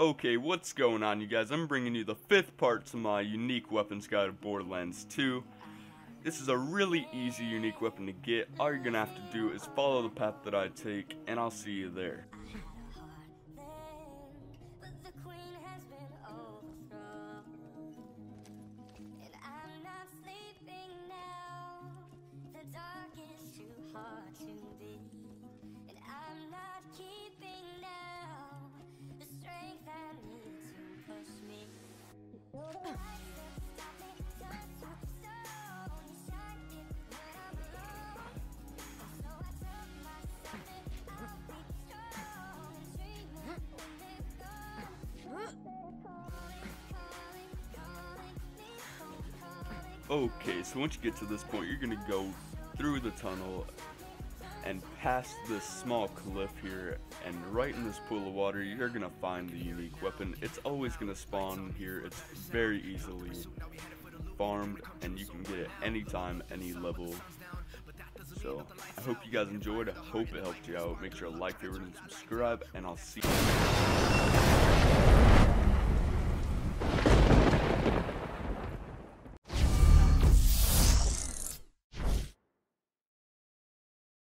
Okay, what's going on you guys? I'm bringing you the fifth part to my unique weapons guide of Borderlands 2. This is a really easy unique weapon to get. All you're gonna have to do is follow the path that I take, and I'll see you there. Okay, so once you get to this point, you're gonna go through the tunnel and past this small cliff here, and right in this pool of water, you're gonna find the unique weapon. It's always gonna spawn here. It's very easily farmed, and you can get it anytime, any level. So, I hope you guys enjoyed. I hope it helped you out. Make sure to like, favorite, and subscribe, and I'll see you